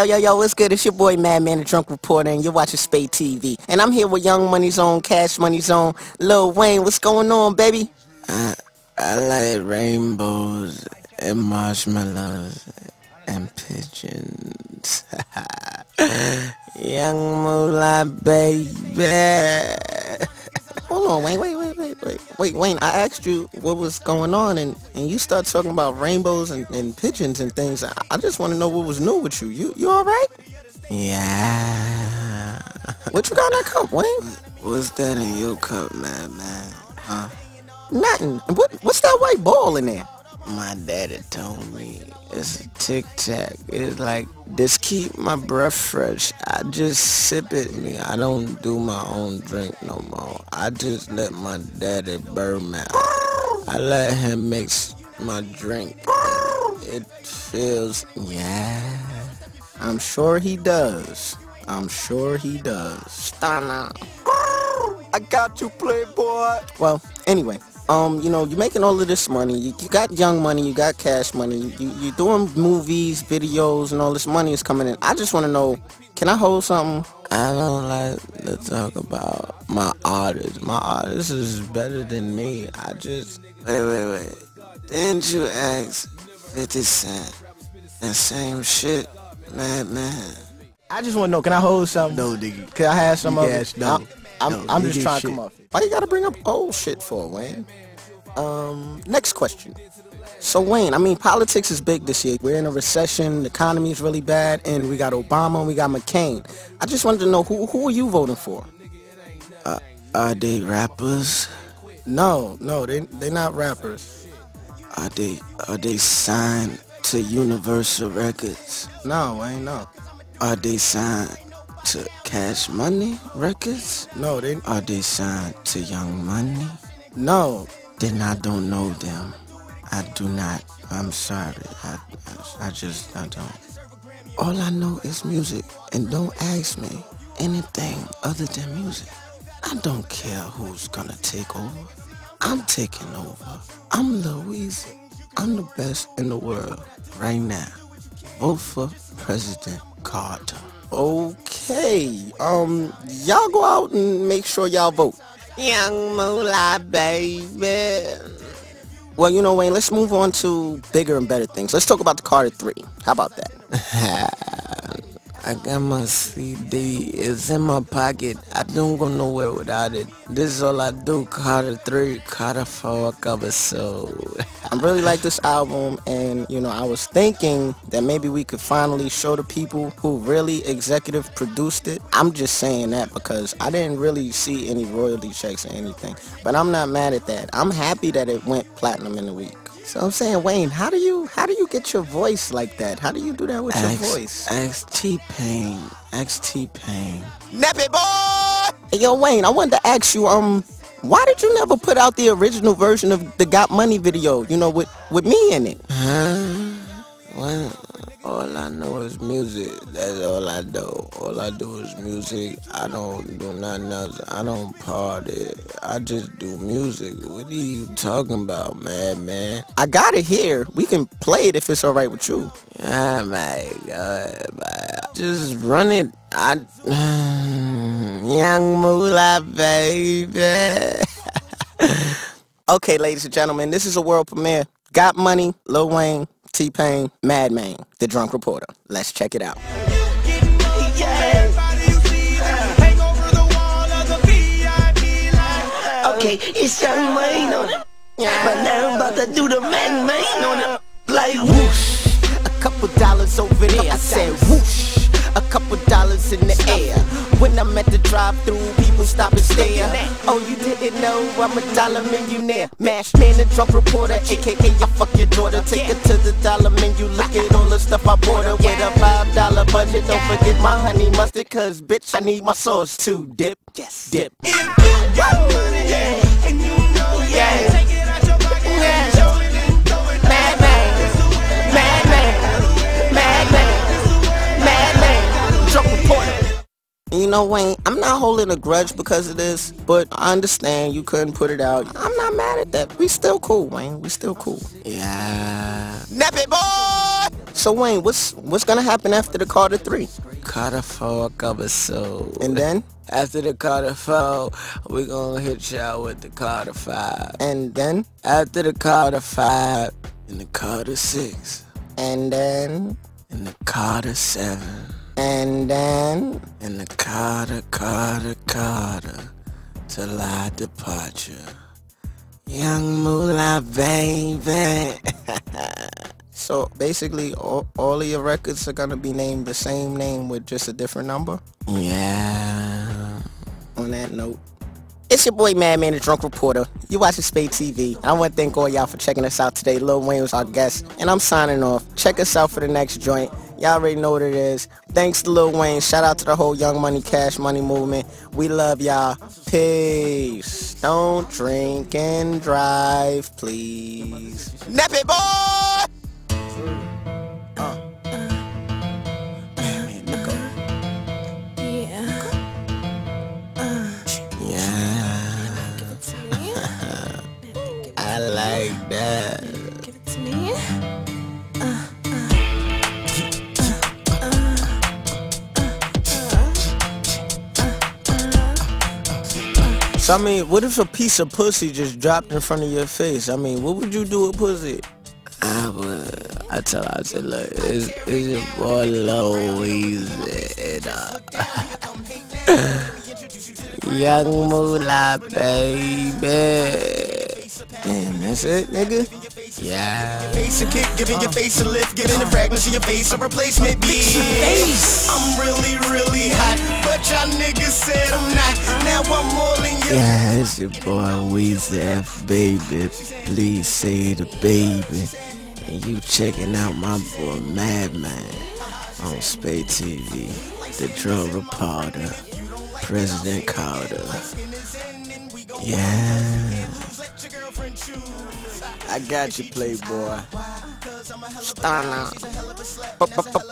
Yo, yo, yo, what's good? It's your boy Madman, the Drunk Reporter, and you're watching Spade TV. And I'm here with Young Money Zone, Cash Money Zone, Lil Wayne. What's going on, baby? I, I like rainbows and marshmallows and pigeons. Young Moolah, baby. Hold on, Wayne, wait, wait, wait, wait. Wait, Wayne, I asked you what was going on, and, and you start talking about rainbows and, and pigeons and things. I, I just want to know what was new with you. You you all right? Yeah. What you got in that cup, Wayne? What's that in your cup, man, man? Huh? Nothing. What What's that white ball in there? My daddy told me it's a tic tac. It's like just keep my breath fresh. I just sip it. Me, I don't do my own drink no more. I just let my daddy burn me. I let him mix my drink. It feels yeah. I'm sure he does. I'm sure he does. Stunner. I got you, playboy. Well, anyway, um, you know, you're making all of this money. You, you got young money. You got cash money. You, you're doing movies, videos, and all this money is coming in. I just want to know, can I hold something? I don't like to talk about my artist. My artist is better than me. I just wait, wait, wait. Didn't you ask 50 Cent the same shit, madman? I just want to know, can I hold something? No, nigga. Can I have some of Yes, it? no. I'm, I'm, No, I'm just trying to come off it. Why you gotta bring up old shit for, Wayne? Um, next question. So Wayne, I mean, politics is big this year. We're in a recession. The economy is really bad, and we got Obama and we got McCain. I just wanted to know who who are you voting for? Are they rappers? No, no, they they're not rappers. Are they are they signed to Universal Records? No, Wayne, no, Are they signed to Cash Money Records? no, they Are they signed to Young Money? no. Then I don't know them. I do not. I'm sorry. I, I, I just, I don't. All I know is music. And don't ask me anything other than music. I don't care who's gonna take over. I'm taking over. I'm Louise. I'm the best in the world right now. Vote for President Carter. Okay, um, y'all go out and make sure y'all vote. Young Moolah, baby. Well, you know, Wayne, let's move on to bigger and better things. Let's talk about the Carter 3. How about that? I got my CD. It's in my pocket. I don't go nowhere without it. This is all I do. Carter 3, Carter 4, cover soul. I really like this album, and, you know, I was thinking that maybe we could finally show the people who really executive produced it. I'm just saying that because I didn't really see any royalty checks or anything. But I'm not mad at that. I'm happy that it went platinum in a week. So I'm saying, Wayne, how do you how do you get your voice like that? How do you do that with your voice? Ask T-Pain. Ask T-Pain. Nappy boy! Hey, yo, Wayne, I wanted to ask you, um, why did you never put out the original version of the Got Money video, you know, with, with me in it? Huh? Well, all I know is music. That's all I do. All I do is music. I don't do nothing else. I don't party. I just do music. What are you talking about, man, madman? I got it here. We can play it if it's all right with you. Oh my god, man. Just run it. I, young moolah, baby. Okay, ladies and gentlemen, this is a world premiere. Got Money, Lil Wayne, T-Pain, Madman, The Drunk Reporter. Let's check it out. Okay, it's Young Wayne on it. But now I'm about to do the man man on it. Like whoosh. A couple dollars over there, I said whoosh. Couple dollars in the air. When I'm at the drive-through, people stop and stare. Oh, you didn't know I'm a dollar millionaire. Mash man, the drunk reporter, aka you fuck your daughter. Take her to the dollar menu, look at all the stuff I bought her with a five dollar budget. Don't forget my honey mustard, cause bitch, I need my sauce too. Dip, yes, dip. Madman, You know, Wayne, I'm not holding a grudge because of this, but I understand you couldn't put it out. I'm not mad at that. We still cool, Wayne. We still cool. Yeah. Nappy boy! So Wayne, what's what's gonna happen after the Carter Three? Carter Four episode. And then? After the Carter Four, we gonna hit y'all with the Carter Five. And then? After the Carter Five, and the Carter Six. And then? And the Carter Seven. And then? in the Carter, Carter, Carter, till our departure. Young Moolah, baby. so basically, all, all of your records are gonna be named the same name with just a different number? Yeah. On that note. It's your boy Madman, the Drunk Reporter. You watching Spade TV. I want to thank all y'all for checking us out today. Lil Wayne was our guest, and I'm signing off. Check us out for the next joint. Y'all already know what it is. Thanks to Lil Wayne. Shout out to the whole Young Money Cash Money movement. We love y'all. Peace. Don't drink and drive, please. Nappy boy! I mean, what if a piece of pussy just dropped in front of your face? I mean, what would you do with pussy? I would. I tell her, I said, look, it's, it's your boy Louise uh, Young Moolah, baby. Damn, that's it, nigga? Yeah. Your Face a kick, giving your face a lift, giving the fragments of your face a replacement beat. I'm really, really hot, but y'all niggas said I'm not. Now I'm all in your Yeah, it's your boy Weezy F, baby. Please say the baby. And you checking out my boy Madman on Spade TV, the drunk reporter, President Carter. Yeah. I got you, Playboy. Stunner.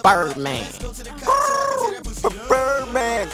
Birdman. Birdman.